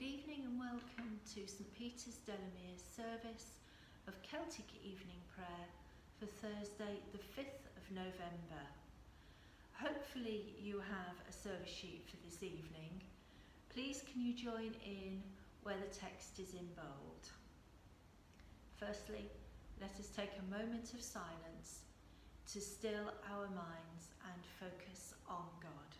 Good evening and welcome to St Peter's Delamere's service of Celtic Evening Prayer for Thursday the 5th of November. Hopefully you have a service sheet for this evening. Please can you join in where the text is in bold. Firstly, let us take a moment of silence to still our minds and focus on God.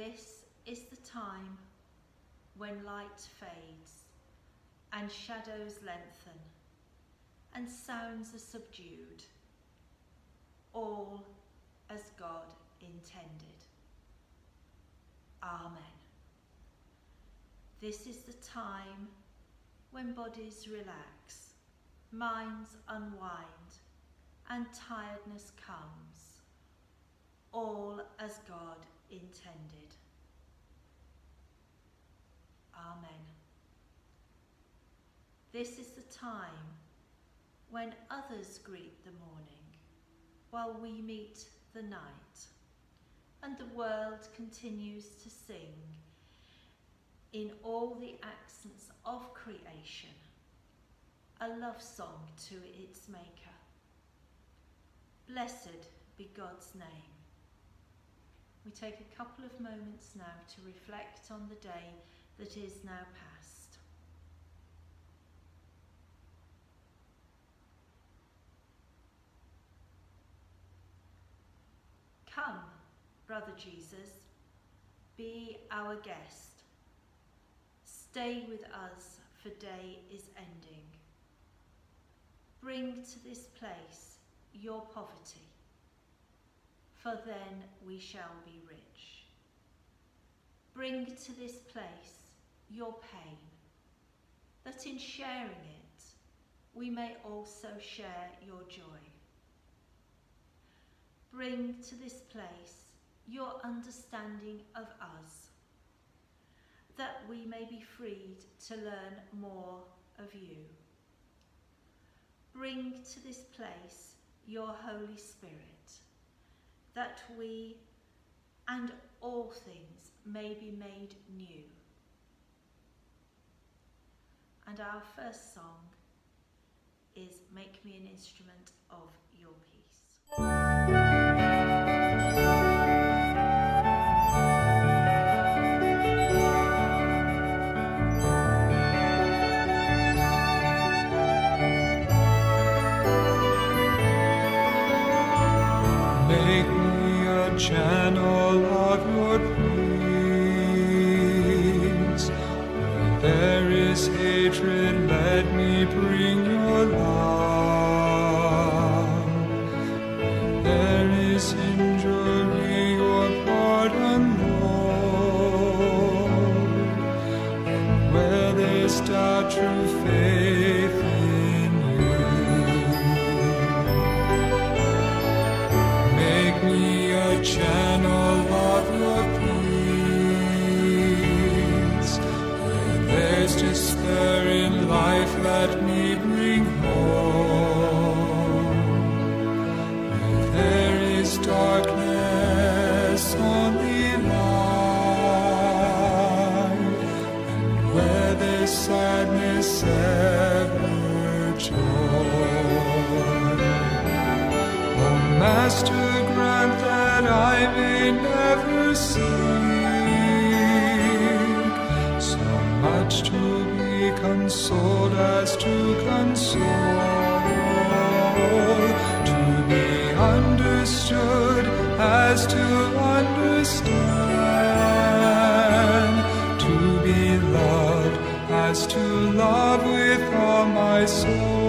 This is the time when light fades and shadows lengthen and sounds are subdued, all as God intended. Amen. This is the time when bodies relax, minds unwind, and tiredness comes, all as God intended. Amen. This is the time when others greet the morning while we meet the night and the world continues to sing in all the accents of creation a love song to its maker. Blessed be God's name. We take a couple of moments now to reflect on the day that is now past. Come, brother Jesus, be our guest. Stay with us, for day is ending. Bring to this place your poverty for then we shall be rich. Bring to this place your pain, that in sharing it we may also share your joy. Bring to this place your understanding of us, that we may be freed to learn more of you. Bring to this place your Holy Spirit, that we and all things may be made new. And our first song is Make Me an Instrument of Your Peace. Master, grant that I may never seek so much to be consoled as to console, to be understood as to understand, to be loved as to love with all my soul.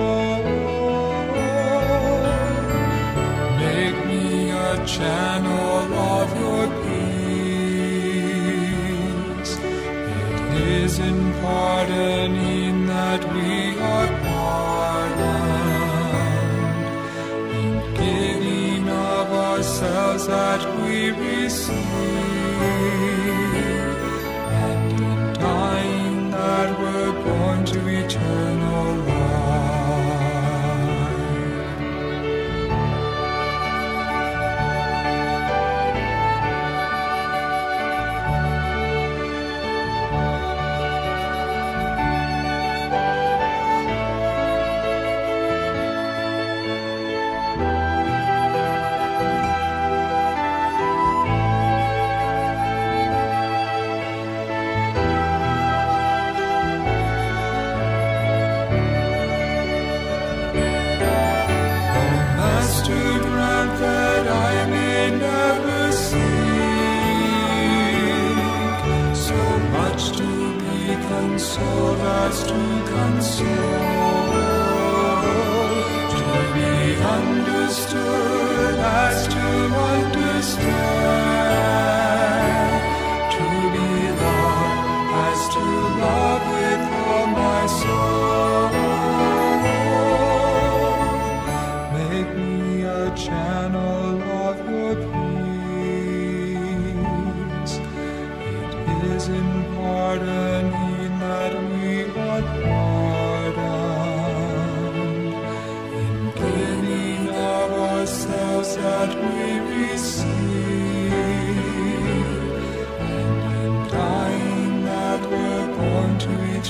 Channel of your peace. It is in pardoning that we are pardoned, in giving of ourselves that we receive, and in dying that we're born to eternal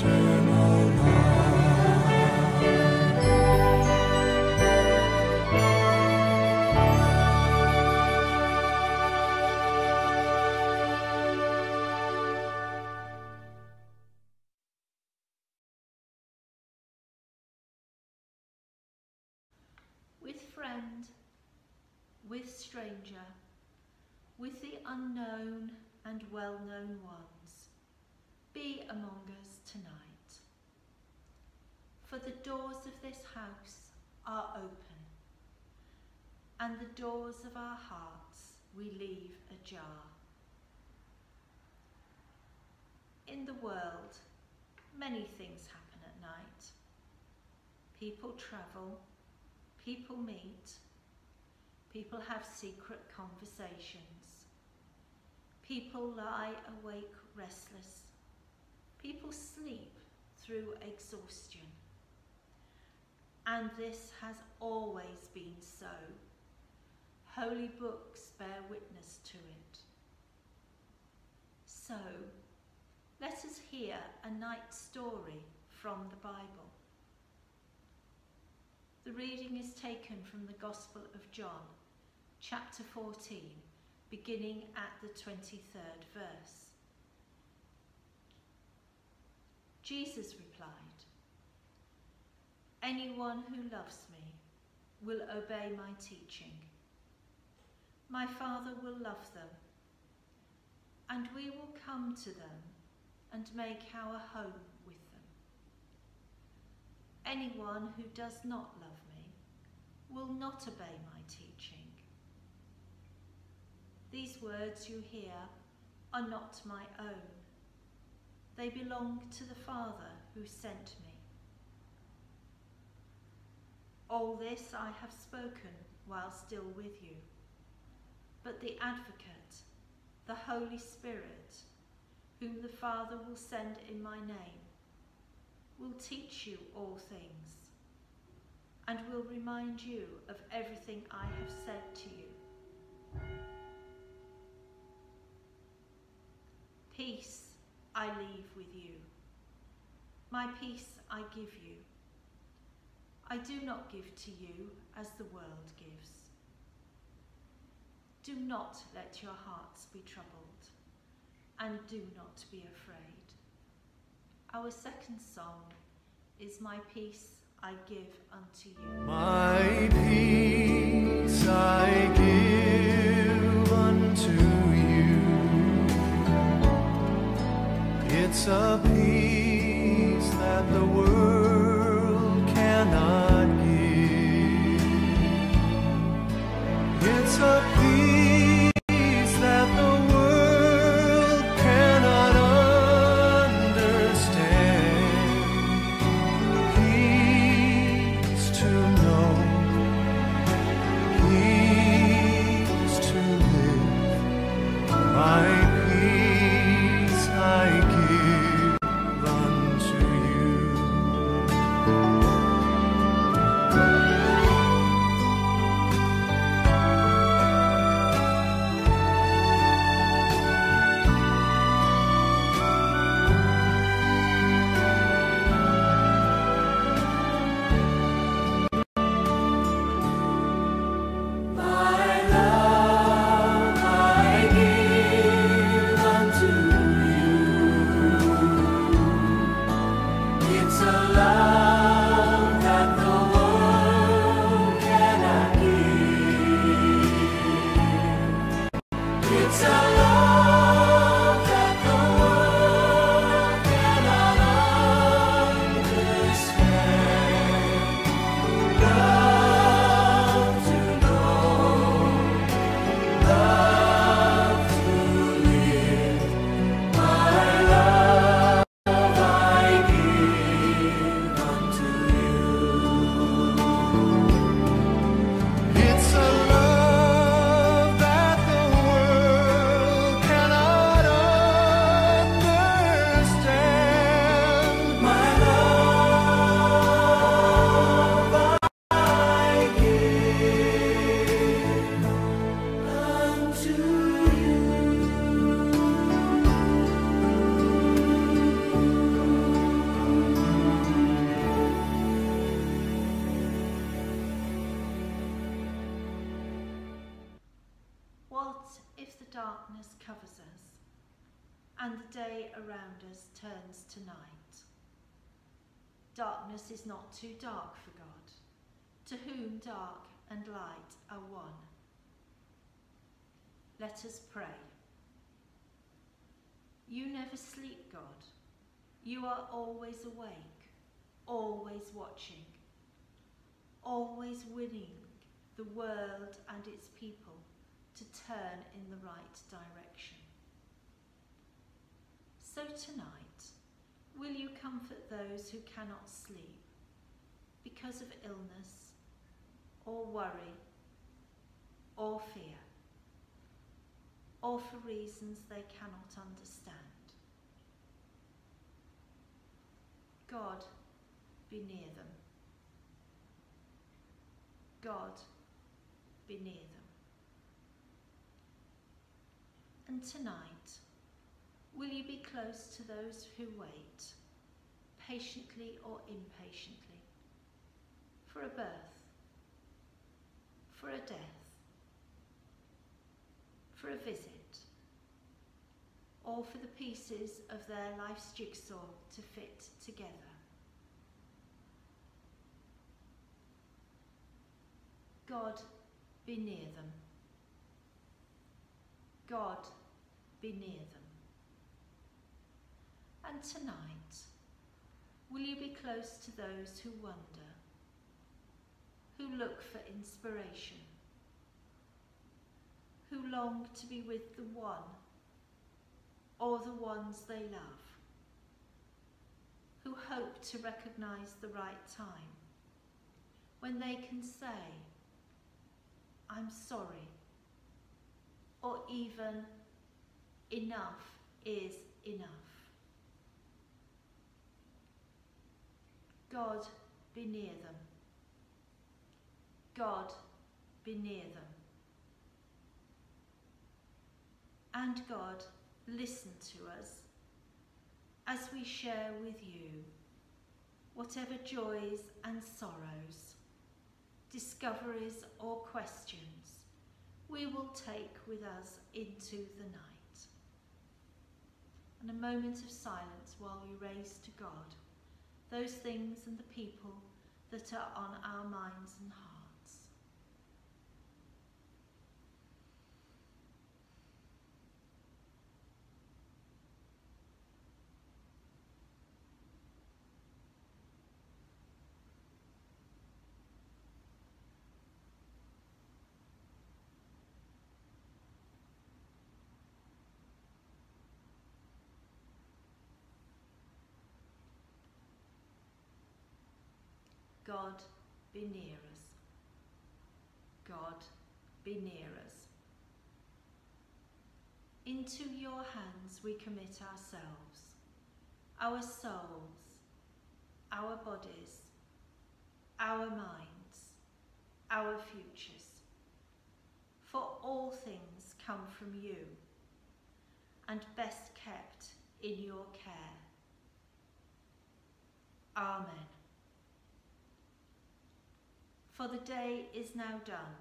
with friend, with stranger, with the unknown and well known ones, be among us tonight. For the doors of this house are open, and the doors of our hearts we leave ajar. In the world, many things happen at night. People travel, People meet. People have secret conversations. People lie awake restless. People sleep through exhaustion. And this has always been so. Holy books bear witness to it. So, let us hear a night story from the Bible. The reading is taken from the Gospel of John, chapter 14, beginning at the 23rd verse. Jesus replied, Anyone who loves me will obey my teaching. My Father will love them, and we will come to them and make our home with them. Anyone who does not love me will not obey my teaching. These words you hear are not my own. They belong to the Father who sent me. All this I have spoken while still with you. But the Advocate, the Holy Spirit, whom the Father will send in my name, will teach you all things and will remind you of everything I have said to you. Peace I leave with you. My peace I give you. I do not give to you as the world gives. Do not let your hearts be troubled, and do not be afraid. Our second song is My Peace I Give Unto You. My peace I give It's a peace that the world cannot give. It's a darkness covers us and the day around us turns to night. Darkness is not too dark for God, to whom dark and light are one. Let us pray. You never sleep, God. You are always awake, always watching, always winning the world and its people to turn in the right direction. So tonight, will you comfort those who cannot sleep because of illness or worry or fear or for reasons they cannot understand? God, be near them. God, be near them. And tonight, will you be close to those who wait, patiently or impatiently, for a birth, for a death, for a visit, or for the pieces of their life's jigsaw to fit together? God, be near them. God, be near them. And tonight, will you be close to those who wonder, who look for inspiration, who long to be with the one or the ones they love, who hope to recognise the right time when they can say, I'm sorry, or even enough is enough. God, be near them. God, be near them. And God, listen to us as we share with you whatever joys and sorrows, discoveries or questions we will take with us into the night. And a moment of silence while we raise to God those things and the people that are on our minds and hearts. God, be near us. God, be near us. Into your hands we commit ourselves, our souls, our bodies, our minds, our futures. For all things come from you and best kept in your care. Amen. For the day is now done.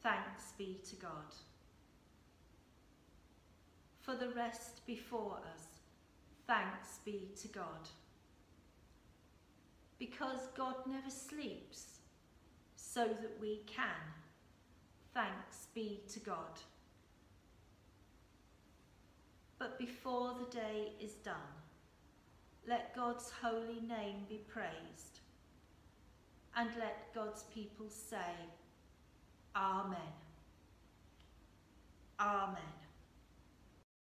Thanks be to God. For the rest before us, thanks be to God. Because God never sleeps, so that we can, thanks be to God. But before the day is done, let God's holy name be praised and let God's people say, Amen. Amen.